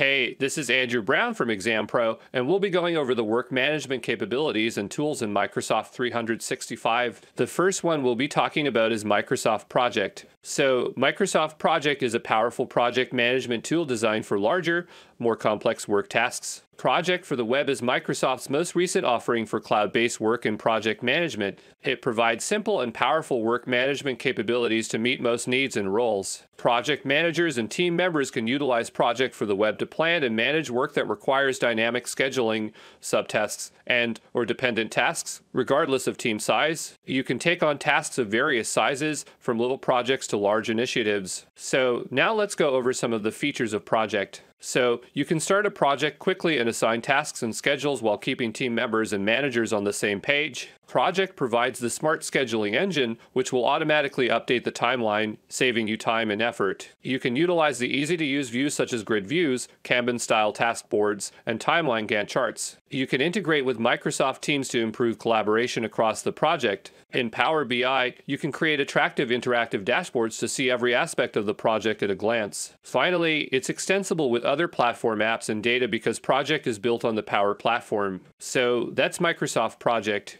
Hey, this is Andrew Brown from ExamPro, and we'll be going over the work management capabilities and tools in Microsoft 365. The first one we'll be talking about is Microsoft Project. So, Microsoft Project is a powerful project management tool designed for larger, more complex work tasks. Project for the web is Microsoft's most recent offering for cloud based work and project management. It provides simple and powerful work management capabilities to meet most needs and roles. Project managers and team members can utilize Project for the web to plan and manage work that requires dynamic scheduling, subtasks, and or dependent tasks, regardless of team size. You can take on tasks of various sizes, from little projects to large initiatives. So now let's go over some of the features of Project. So you can start a project quickly and assign tasks and schedules while keeping team members and managers on the same page. Project provides the smart scheduling engine, which will automatically update the timeline, saving you time and effort. You can utilize the easy to use views such as grid views, Kanban style task boards, and timeline Gantt charts. You can integrate with Microsoft Teams to improve collaboration across the project. In Power BI, you can create attractive interactive dashboards to see every aspect of the project at a glance. Finally, it's extensible with other platform apps and data because Project is built on the Power Platform. So that's Microsoft Project.